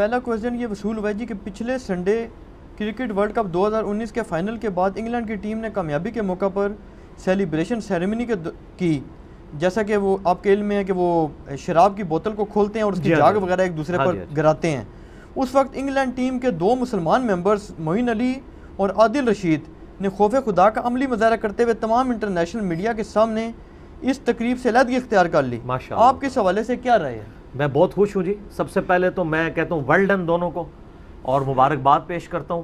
پہلا کوئزن یہ وصول ہوا ہے جی کہ پچھلے سنڈے کرکٹ ورلڈ کپ دو ہزار انیس کے فائنل کے بعد انگلینڈ کی ٹیم نے کامیابی کے موقع پر سیلیبریشن سیریمنی کی جیسا کہ وہ آپ کے علم میں ہے کہ وہ شراب کی بوتل کو کھولتے ہیں اور اس کی جی ہاں جاگ جی۔ وغیرہ ایک دوسرے ہاں پر جی۔ گراتے ہیں اس وقت انگلینڈ ٹیم کے دو مسلمان ممبرز معین علی اور عادل رشید نے خوف خدا کا عملی مظاہرہ کرتے ہوئے تمام انٹرنیشنل میڈیا کے سامنے اس تقریب سے علیحدگی اختیار کر لی۔ آپ کس حوالے سے کیا رہے ہیں میں بہت خوش ہوں جی۔ سب سے پہلے تو میں کہتا ہوں ویل ڈن دونوں کو، اور مبارکباد پیش کرتا ہوں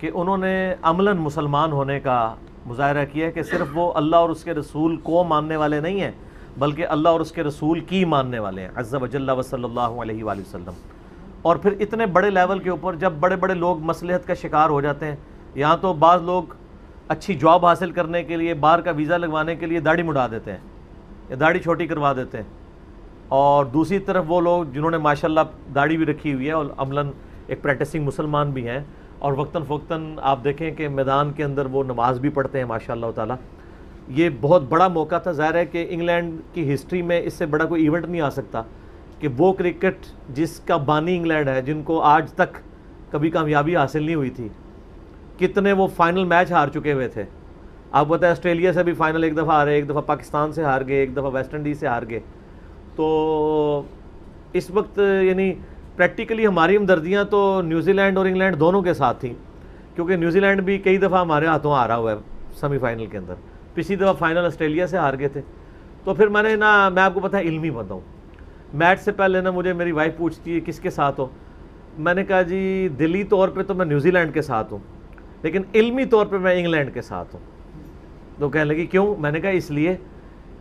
کہ انہوں نے عملاً مسلمان ہونے کا مظاہرہ کیا ہے کہ صرف وہ اللہ اور اس کے رسول کو ماننے والے نہیں ہیں، بلکہ اللہ اور اس کے رسول کی ماننے والے ہیں۔ عز و جل و صلی اللہ علیہ وآلہ وسلم۔ اور پھر اتنے بڑے لیول کے اوپر جب بڑے بڑے لوگ مصلحت کا شکار ہو جاتے ہیں، یہاں تو بعض لوگ اچھی جاب حاصل کرنے کے لیے، باہر کا ویزا لگوانے کے لیے داڑھی مڑا دیتے ہیں، یا داڑھی چھوٹی کروا دیتے ہیں۔ اور دوسری طرف وہ لوگ جنہوں نے ماشاءاللہ داڑھی بھی رکھی ہوئی ہے اور عملاً ایک پریکٹسنگ مسلمان بھی ہیں اور وقتاً فوقتاً آپ دیکھیں کہ میدان کے اندر وہ نماز بھی پڑھتے ہیں ماشاءاللہ تعالیٰ۔ یہ بہت بڑا موقع تھا۔ ظاہر ہے کہ انگلینڈ کی ہسٹری میں اس سے بڑا کوئی ایونٹ نہیں آ سکتا کہ وہ کرکٹ جس کا بانی انگلینڈ ہے، جن کو آج تک کبھی کامیابی حاصل نہیں ہوئی تھی، کتنے وہ فائنل میچ ہار چکے ہوئے تھے۔ آپ بتائیں آسٹریلیا سے بھی فائنل ایک دفعہ ہارے، ایک دفعہ پاکستان سے ہار گئے، ایک دفعہ ویسٹ انڈیز سے ہار گئے۔ تو اس وقت یعنی پریکٹیکلی ہماری ہمدردیاں تو نیوزی لینڈ اور انگلینڈ دونوں کے ساتھ تھیں، کیونکہ نیوزی لینڈ بھی کئی دفعہ ہمارے ہاتھوں ہارا ہوا ہے سیمی فائنل کے اندر۔ پچھلی دفعہ فائنل آسٹریلیا سے ہار گئے تھے۔ تو پھر میں نے نا، میں آپ کو پتہ ہے، علمی بندہ ہوں۔ میچ سے پہلے نا مجھے میری وائف پوچھتی ہے، کس کے ساتھ ہو؟ میں نے کہا جی دلی طور پہ تو میں نیوزی لینڈ کے ساتھ ہوں، لیکن علمی طور پہ میں انگلینڈ کے ساتھ ہوں۔ تو کہنے لگی، کیوں؟ میں نے کہا، اس لیے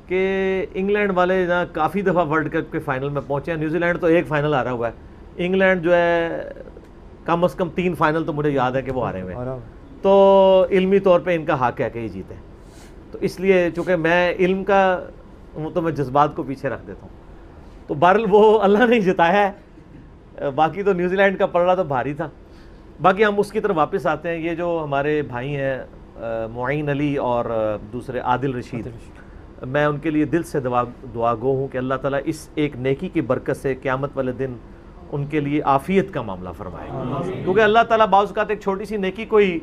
کہ انگلینڈ والے نا کافی دفعہ ورلڈ کپ کے فائنل میں پہنچے ہیں۔ نیوزی لینڈ تو ایک فائنل ہارا ہوا ہے۔ انگلینڈ جو ہے کم از کم تین فائنل تو مجھے یاد ہے کہ وہ ہارے ہوئے ہیں۔ تو علمی طور پہ ان کا حق ہے کہ یہ جیتے۔ تو اس لیے چونکہ میں علم کا ہوں تو میں جذبات کو پیچھے رکھ دیتا ہوں۔ تو بہرحال وہ اللہ نے جتایا ہے۔ باقی تو نیوزی لینڈ کا رہا تو بھاری تھا۔ باقی ہم اس کی طرف واپس آتے ہیں۔ یہ جو ہمارے بھائی ہیں معین علی اور دوسرے عادل رشید۔ میں ان کے لیے دل سے دعا دعا گو ہوں کہ اللہ تعالیٰ اس ایک نیکی کی برکت سے قیامت والے دن ان کے لیے عافیت کا معاملہ فرمائے۔ کیونکہ اللہ تعالیٰ بعض اوقات ایک چھوٹی سی نیکی کوئی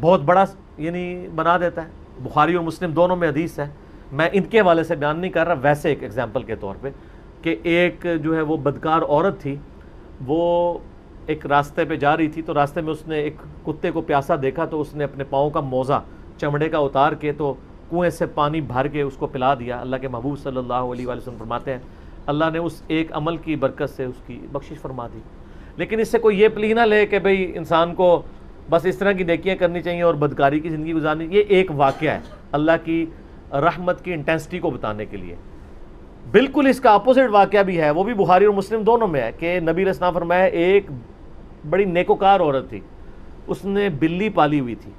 بہت بڑا یعنی بنا دیتا ہے۔ بخاری اور مسلم دونوں میں حدیث ہے۔ میں ان کے حوالے سے بیان نہیں کر رہا ویسے ایک ایگزامپل کے طور پہ کہ ایک جو ہے وہ بدکار عورت تھی وہ ایک راستے پہ جا رہی تھی تو راستے میں اس نے ایک کتے کو پیاسا دیکھا تو اس نے اپنے پاؤں کا موزہ چمڑے کا اتار کے تو کنویں سے پانی بھر کے اس کو پلا دیا۔ اللہ کے محبوب صلی اللہ علیہ وآلہ وسلم فرماتے ہیں، اللہ نے اس ایک عمل کی برکت سے اس کی بخشش فرما دی۔ لیکن اس سے کوئی یہ پلی نہ لے کہ بھئی انسان کو بس اس طرح کی نیکیاں کرنی چاہیے اور بدکاری کی زندگی گزارنی۔ یہ ایک واقعہ ہے اللہ کی رحمت کی انٹینسٹی کو بتانے کے لیے۔ بالکل اس کا اپوزٹ واقعہ بھی ہے۔ وہ بھی بخاری اور مسلم دونوں میں ہے کہ نبی رسنا فرمایا، ایک بڑی نیکوکار عورت تھی۔ اس نے بلی پالی ہوئی تھی۔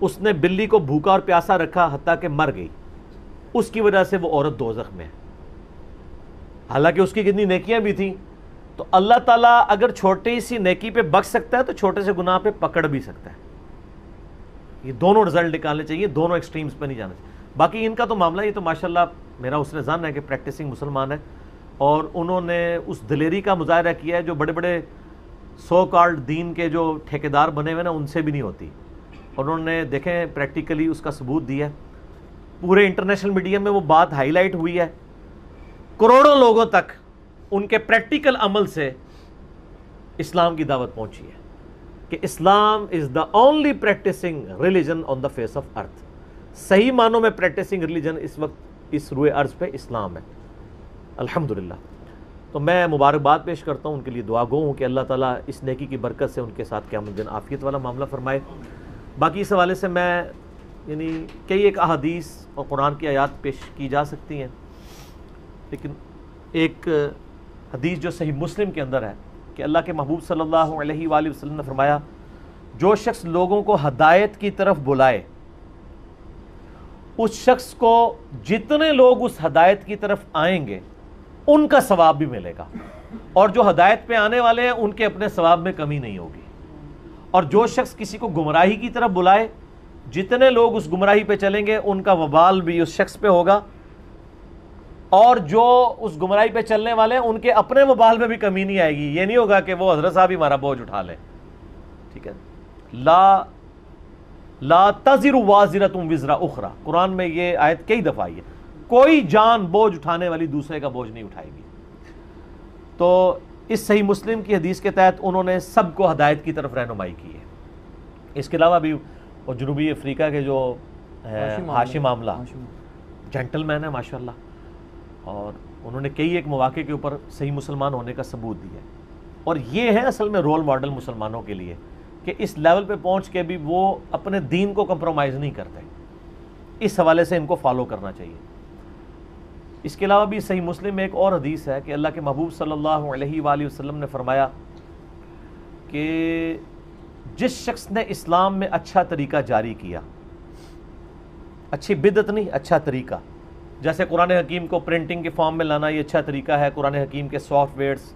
اس نے بلی کو بھوکا اور پیاسا رکھا حتیٰ کہ مر گئی۔ اس کی وجہ سے وہ عورت دوزخ میں ہے۔ حالانکہ اس کی کتنی نیکیاں بھی تھیں۔ تو اللہ تعالیٰ اگر چھوٹی سی نیکی پہ بخش سکتا ہے تو چھوٹے سے گناہ پہ پکڑ بھی سکتا ہے۔ یہ دونوں رزلٹ نکالنے چاہیے، دونوں ایکسٹریمز پہ نہیں جانا چاہیے۔ باقی ان کا تو معاملہ یہ تو ماشاءاللہ میرا اس نے زن ہے کہ پریکٹسنگ مسلمان ہے۔ اور انہوں نے اس دلیری کا مظاہرہ کیا ہے جو بڑے بڑے سو کارڈ دین کے جو ٹھیکیدار بنے ہوئے نا، ان سے بھی نہیں ہوتی۔ انہوں نے دیکھیں پریکٹیکلی اس کا ثبوت دیا ہے۔ پورے انٹرنیشنل میڈیا میں وہ بات ہائی لائٹ ہوئی ہے۔ کروڑوں لوگوں تک ان کے پریکٹیکل عمل سے اسلام کی دعوت پہنچی ہے کہ Islam is the only practicing religion on the face of earth صحیح معنوں میں پریکٹسنگ ریلیجن اس وقت اس روئے ارض پہ اسلام ہے۔ الحمدللہ۔ تو میں مبارکباد پیش کرتا ہوں، ان کے لیے دعا گو ہوں کہ اللہ تعالیٰ اس نیکی کی برکت سے ان کے ساتھ قیامت دن عافیت والا معاملہ فرمائے۔ باقی اس حوالے سے میں یعنی کئی ایک احادیث اور قرآن کی آیات پیش کی جا سکتی ہیں، لیکن ایک حدیث جو صحیح مسلم کے اندر ہے کہ اللہ کے محبوب صلی اللہ علیہ وآلہ وسلم نے فرمایا، جو شخص لوگوں کو ہدایت کی طرف بلائے، اس شخص کو جتنے لوگ اس ہدایت کی طرف آئیں گے، ان کا ثواب بھی ملے گا۔ اور جو ہدایت پہ آنے والے ہیں، ان کے اپنے ثواب میں کمی نہیں ہوگی۔ اور جو شخص کسی کو گمراہی کی طرف بلائے، جتنے لوگ اس گمراہی پہ چلیں گے، ان کا وبال بھی اس شخص پہ ہوگا۔ اور جو اس گمراہی پہ چلنے والے ہیں، ان کے اپنے وبال میں بھی کمی نہیں آئے گی۔ یہ نہیں ہوگا کہ وہ حضرت صاحب ہی ہمارا بوجھ اٹھا لیں۔ ٹھیک ہے؟ لا لا تزر وازرت وزرا اخرا قرآن میں یہ آیت کئی دفعہ آئی ہے۔ کوئی جان بوجھ اٹھانے والی دوسرے کا بوجھ نہیں اٹھائے گی۔ تو اس صحیح مسلم کی حدیث کے تحت انہوں نے سب کو ہدایت کی طرف رہنمائی کی ہے۔ اس کے علاوہ بھی وہ جنوبی افریقہ کے جو ہاشم معاملہ۔ جینٹل مین ہے ماشاء اللہ اور انہوں نے کئی ایک مواقع کے اوپر صحیح مسلمان ہونے کا ثبوت دیا ہے۔ اور یہ ہے اصل میں رول ماڈل مسلمانوں کے لیے کہ اس لیول پہ پہنچ کے بھی وہ اپنے دین کو کمپرومائز نہیں کرتے۔ اس حوالے سے ان کو فالو کرنا چاہیے۔ اس کے علاوہ بھی صحیح مسلم میں ایک اور حدیث ہے کہ اللہ کے محبوب صلی اللہ علیہ وآلہ وسلم نے فرمایا کہ جس شخص نے اسلام میں اچھا طریقہ جاری کیا، اچھی بدت نہیں اچھا طریقہ، جیسے قرآن حکیم کو پرنٹنگ کے فارم میں لانا، یہ اچھا طریقہ ہے، قرآن حکیم کے سافٹ ویئرس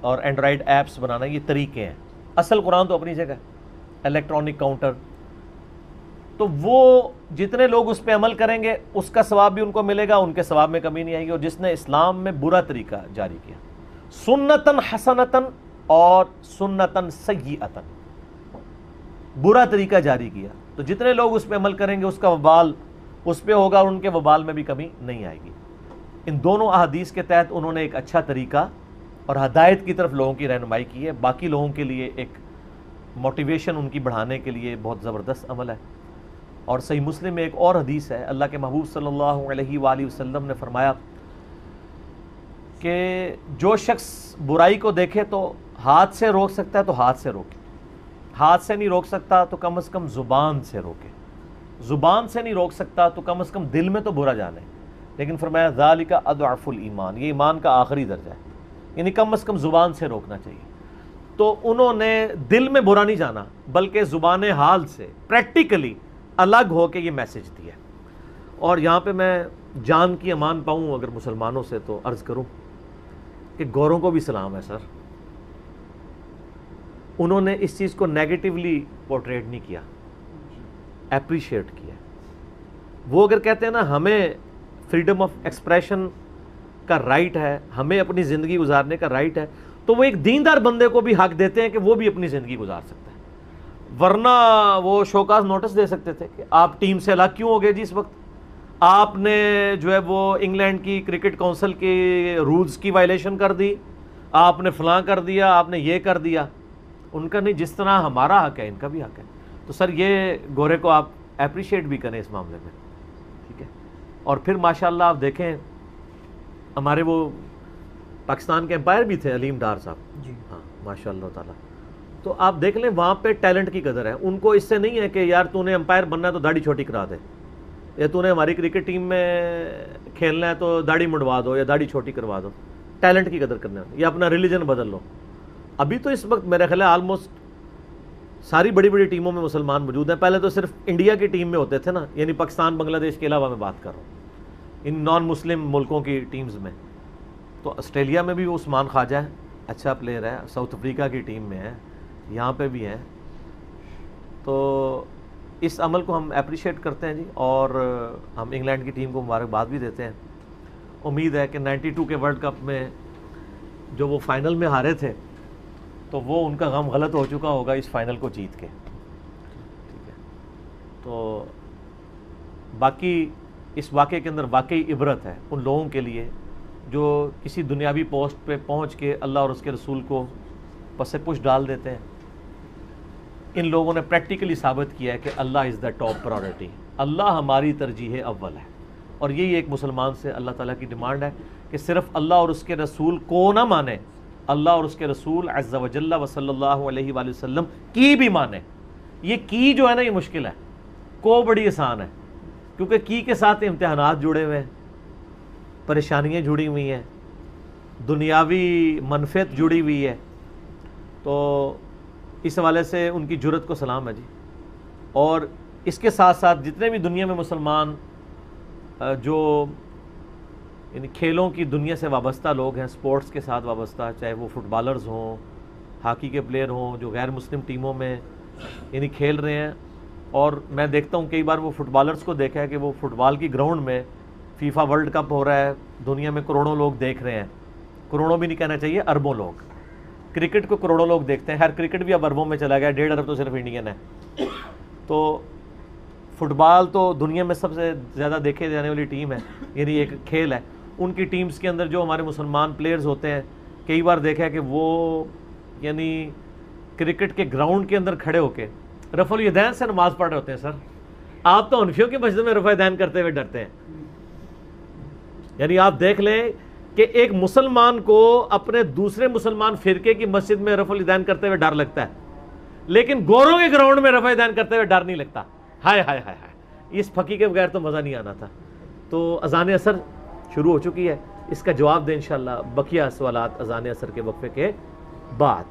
اور اینڈرائڈ ایپس بنانا، یہ طریقے ہیں۔ اصل قرآن تو اپنی جگہ ہے الیکٹرانک کاؤنٹر تو وہ جتنے لوگ اس پہ عمل کریں گے، اس کا ثواب بھی ان کو ملے گا، ان کے ثواب میں کمی نہیں آئے گی۔ اور جس نے اسلام میں برا طریقہ جاری کیا سنتن حسنتن اور سنتن سیئتن برا طریقہ جاری کیا، تو جتنے لوگ اس پہ عمل کریں گے، اس کا وبال، اس پہ ہوگا اور ان کے وبال میں بھی کمی نہیں آئے گی۔ ان دونوں احادیث کے تحت انہوں نے ایک اچھا طریقہ اور ہدایت کی طرف لوگوں کی رہنمائی کی ہے۔ باقی لوگوں کے لیے ایک موٹیویشن ان کی بڑھانے کے لیے بہت زبردست عمل ہے۔ اور صحیح مسلم میں ایک اور حدیث ہے، اللہ کے محبوب صلی اللہ علیہ وآلہ وسلم نے فرمایا کہ جو شخص برائی کو دیکھے تو ہاتھ سے روک سکتا ہے تو ہاتھ سے روکے۔ ہاتھ سے نہیں روک سکتا تو کم از کم زبان سے روکے۔ زبان سے نہیں روک سکتا تو کم از کم دل میں تو برا جانے۔ لیکن فرمایا، ذالک اضعف الایمان، یہ ایمان کا آخری درجہ ہے۔ یعنی کم از کم زبان سے روکنا چاہیے۔ تو انہوں نے دل میں برا نہیں جانا، بلکہ زبان حال سے پریکٹیکلی الگ ہو کے یہ میسج دیا اور یہاں پہ میں جان کی امان پاؤں اگر مسلمانوں سے تو عرض کروں کہ گوروں کو بھی سلام ہے سر۔ انہوں نے اس چیز کو نیگیٹیولی پورٹریٹ نہیں کیا۔ اپریشیٹ کیا۔ وہ اگر کہتے ہیں نا، ہمیں فریڈم آف ایکسپریشن کا رائٹ ہے، ہمیں اپنی زندگی گزارنے کا رائٹ ہے، تو وہ ایک دیندار بندے کو بھی حق دیتے ہیں کہ وہ بھی اپنی زندگی گزار سکتا ہے۔ ورنہ وہ شوکاز نوٹس دے سکتے تھے کہ آپ ٹیم سے الگ کیوں ہو گئے جی اس وقت؟ آپ نے جو ہے وہ انگلینڈ کی کرکٹ کونسل کے رولز کی وائلیشن کر دی آپ نے فلاں کر دیا آپ نے یہ کر دیا۔ ان کا نہیں جس طرح ہمارا حق ہے ان کا بھی حق ہے۔ تو سر یہ گورے کو آپ اپریشیٹ بھی کریں اس معاملے میں۔ ٹھیک ہے؟ اور پھر ماشاءاللہ آپ دیکھیں ہمارے وہ پاکستان کے امپائر بھی تھے علیم ڈار صاحب۔ جی۔ ہاں ماشاء اللہ تعالیٰ۔ تو آپ دیکھ لیں وہاں پہ ٹیلنٹ کی قدر ہے۔ ان کو اس سے نہیں ہے کہ یار تو نے امپائر بننا ہے تو داڑھی چھوٹی کرا دے۔ یا تو نے ہماری کرکٹ ٹیم میں کھیلنا ہے تو داڑھی منڈوا دو یا داڑھی چھوٹی کروا دو۔ ٹیلنٹ کی قدر کرنا یا اپنا ریلیجن بدل لو۔ ابھی تو اس وقت میرے خیال ہے آلموسٹ ساری بڑی بڑی ٹیموں میں مسلمان موجود ہیں۔ پہلے تو صرف انڈیا کی ٹیم میں ہوتے تھے نا۔ یعنی پاکستان، بنگلہ دیش کے علاوہ میں بات کر رہا ہوں۔ ان نان مسلم ملکوں کی ٹیمز میں۔ تو آسٹریلیا میں بھی عثمان خواجہ ہے۔ اچھا پلیئر ہے۔ ساؤتھ افریقہ کی ٹیم میں ہے۔ یہاں پہ بھی ہیں۔ تو اس عمل کو ہم اپریشیٹ کرتے ہیں جی اور ہم انگلینڈ کی ٹیم کو مبارکباد بھی دیتے ہیں۔ امید ہے کہ نائنٹی ٹو کے ورلڈ کپ میں جو وہ فائنل میں ہارے تھے، تو وہ ان کا غم غلط ہو چکا ہوگا اس فائنل کو جیت کے۔ ٹھیک ہے۔ تو باقی اس واقعے کے اندر واقعی عبرت ہے ان لوگوں کے لیے جو کسی دنیاوی پوسٹ پہ پہنچ کے اللہ اور اس کے رسول کو پس پش ڈال دیتے ہیں۔ ان لوگوں نے پریکٹیکلی ثابت کیا ہے کہ اللہ از دا ٹاپ پرائرٹی اللہ ہماری ترجیح اول ہے۔ اور یہی ایک مسلمان سے اللہ تعالیٰ کی ڈیمانڈ ہے کہ صرف اللہ اور اس کے رسول کو نہ مانے، اللہ اور اس کے رسول عز و جل و صلی اللہ علیہ وآلہ وسلم کی بھی مانے۔ یہ کی جو ہے نا، یہ مشکل ہے۔ کو بڑی آسان ہے۔ کیونکہ کی کے ساتھ امتحانات جڑے ہوئے ہیں، پریشانیاں جڑی ہوئی ہیں، دنیاوی منفیت جڑی ہوئی ہے۔ تو اس حوالے سے ان کی جرت کو سلام ہے جی۔ اور اس کے ساتھ ساتھ جتنے بھی دنیا میں مسلمان جو یعنی کھیلوں کی دنیا سے وابستہ لوگ ہیں، سپورٹس کے ساتھ وابستہ، چاہے وہ فٹ بالرز ہوں، ہاکی کے پلیئر ہوں، جو غیر مسلم ٹیموں میں یعنی کھیل رہے ہیں۔ اور میں دیکھتا ہوں، کئی بار وہ فٹ بالرز کو دیکھا ہے کہ وہ فٹ بال کی گراؤنڈ میں فیفا ورلڈ کپ ہو رہا ہے، دنیا میں کروڑوں لوگ دیکھ رہے ہیں۔ کروڑوں بھی نہیں کہنا چاہیے، اربوں لوگ۔ کرکٹ کو کروڑوں لوگ دیکھتے ہیں۔ ہر کرکٹ بھی اب اربوں میں چلا گیا، ڈیڑھ ارب تو صرف انڈین ہے۔ تو فٹ بال تو دنیا میں سب سے زیادہ دیکھے جانے والی ٹیم ہے یعنی ایک کھیل ہے۔ ان کی ٹیمز کے اندر جو ہمارے مسلمان پلیئرز ہوتے ہیں، کئی بار دیکھا ہے کہ وہ یعنی کرکٹ کے گراؤنڈ کے اندر کھڑے ہو کے رف الیدین سے نماز پڑھ رہے ہوتے ہیں، سر۔ آپ تو انفیوں کی مسجد میں رفع دین کرتے ہوئے ڈرتے ہیں۔ یعنی آپ دیکھ لیں کہ ایک مسلمان کو اپنے دوسرے مسلمان فرقے کی مسجد میں رف الدین کرتے ہوئے ڈر لگتا ہے۔ لیکن گوروں کے گراؤنڈ میں رفع الدین کرتے ہوئے ڈر نہیں لگتا۔ ہائے ہائے ہائے ہائے۔ اس پھکی کے بغیر تو مزہ نہیں آنا تھا۔ تو اذان اثر شروع ہو چکی ہے۔ اس کا جواب دیں انشاءاللہ بقیہ سوالات اذان اثر کے وقفے کے بعد۔